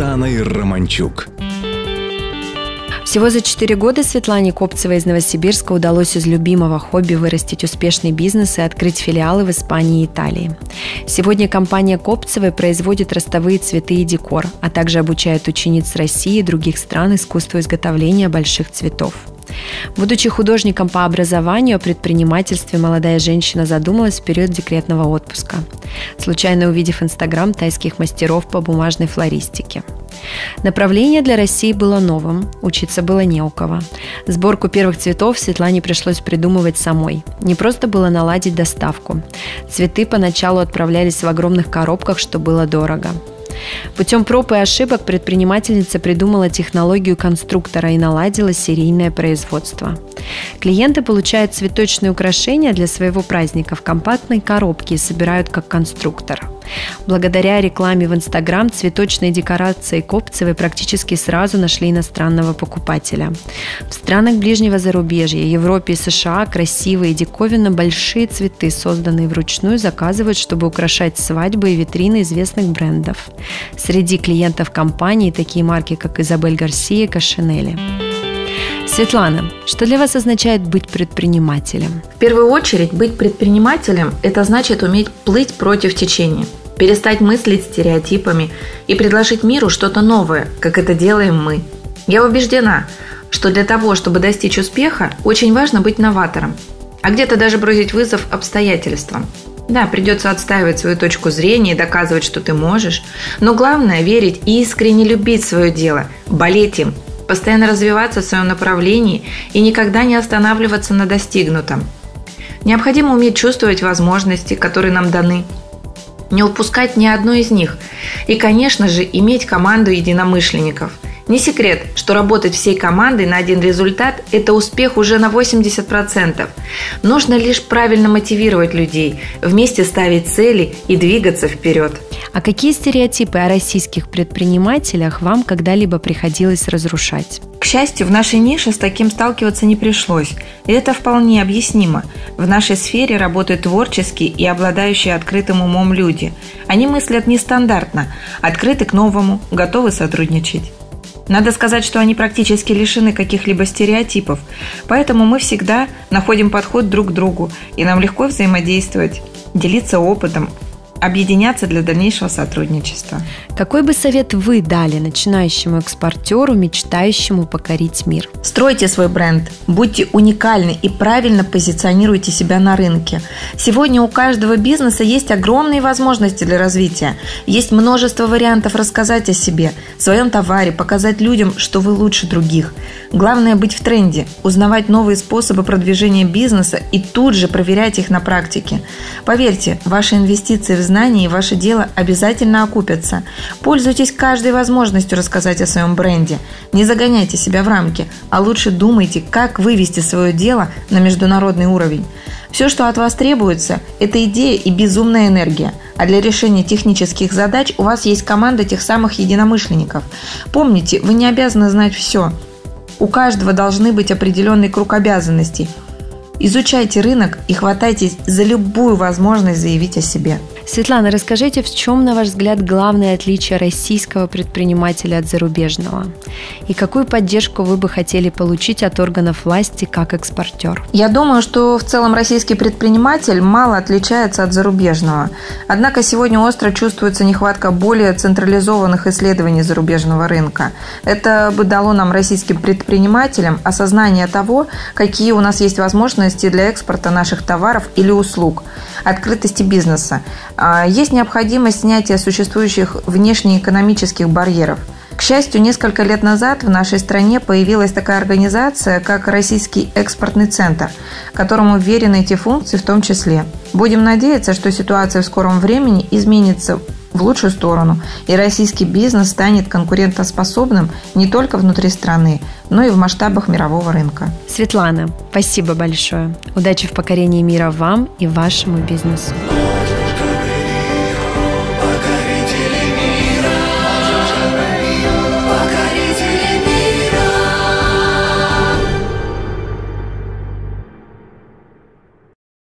Оксаной Романчук. Всего за 4 года Светлане Копцевой из Новосибирска удалось из любимого хобби вырастить успешный бизнес и открыть филиалы в Испании и Италии. Сегодня компания Копцевой производит ростовые цветы и декор, а также обучает учениц России и других стран искусству изготовления больших цветов. Будучи художником по образованию, о предпринимательстве молодая женщина задумалась в период декретного отпуска, случайно увидев инстаграм тайских мастеров по бумажной флористике – Направление для России было новым, учиться было не у кого. Сборку первых цветов Светлане пришлось придумывать самой. Не просто было наладить доставку. Цветы поначалу отправлялись в огромных коробках, что было дорого. Путем проб и ошибок предпринимательница придумала технологию конструктора и наладила серийное производство. Клиенты получают цветочные украшения для своего праздника в компактной коробке и собирают как конструктор. Благодаря рекламе в Инстаграм цветочные декорации Копцевой практически сразу нашли иностранного покупателя. В странах ближнего зарубежья, Европе и США красивые диковинно большие цветы, созданные вручную, заказывают, чтобы украшать свадьбы и витрины известных брендов. Среди клиентов компании такие марки, как Изабель Гарсия и Кашинели. Светлана, что для вас означает быть предпринимателем? В первую очередь, быть предпринимателем – это значит уметь плыть против течения, перестать мыслить стереотипами и предложить миру что-то новое, как это делаем мы. Я убеждена, что для того, чтобы достичь успеха, очень важно быть новатором, а где-то даже бросить вызов обстоятельствам. Да, придется отстаивать свою точку зрения и доказывать, что ты можешь, но главное – верить и искренне любить свое дело, болеть им, постоянно развиваться в своем направлении и никогда не останавливаться на достигнутом. Необходимо уметь чувствовать возможности, которые нам даны, не упускать ни одной из них и, конечно же, иметь команду единомышленников – не секрет, что работать всей командой на один результат – это успех уже на 80%. Нужно лишь правильно мотивировать людей, вместе ставить цели и двигаться вперед. А какие стереотипы о российских предпринимателях вам когда-либо приходилось разрушать? К счастью, в нашей нише с таким сталкиваться не пришлось. И это вполне объяснимо. В нашей сфере работают творческие и обладающие открытым умом люди. Они мыслят нестандартно, открыты к новому, готовы сотрудничать. Надо сказать, что они практически лишены каких-либо стереотипов, поэтому мы всегда находим подход друг к другу, и нам легко взаимодействовать, делиться опытом, объединяться для дальнейшего сотрудничества. Какой бы совет вы дали начинающему экспортеру, мечтающему покорить мир? Стройте свой бренд, будьте уникальны и правильно позиционируйте себя на рынке. Сегодня у каждого бизнеса есть огромные возможности для развития. Есть множество вариантов рассказать о себе, своем товаре, показать людям, что вы лучше других. Главное быть в тренде, узнавать новые способы продвижения бизнеса и тут же проверять их на практике. Поверьте, ваши инвестиции в знания и ваше дело обязательно окупятся. Пользуйтесь каждой возможностью рассказать о своем бренде. Не загоняйте себя в рамки, а лучше думайте, как вывести свое дело на международный уровень. Все, что от вас требуется, это идея и безумная энергия. А для решения технических задач у вас есть команда тех самых единомышленников. Помните, вы не обязаны знать все. У каждого должны быть определенный круг обязанностей. Изучайте рынок и хватайтесь за любую возможность заявить о себе. Светлана, расскажите, в чем, на ваш взгляд, главное отличие российского предпринимателя от зарубежного? И какую поддержку вы бы хотели получить от органов власти как экспортер? Я думаю, что в целом российский предприниматель мало отличается от зарубежного. Однако сегодня остро чувствуется нехватка более централизованных исследований зарубежного рынка. Это бы дало нам, российским предпринимателям, осознание того, какие у нас есть возможности для экспорта наших товаров или услуг, открытости бизнеса, есть необходимость снятия существующих внешнеэкономических барьеров. К счастью, несколько лет назад в нашей стране появилась такая организация, как Российский экспортный центр, которому верены эти функции в том числе. Будем надеяться, что ситуация в скором времени изменится в лучшую сторону, и российский бизнес станет конкурентоспособным не только внутри страны, но и в масштабах мирового рынка. Светлана, спасибо большое. Удачи в покорении мира вам и вашему бизнесу.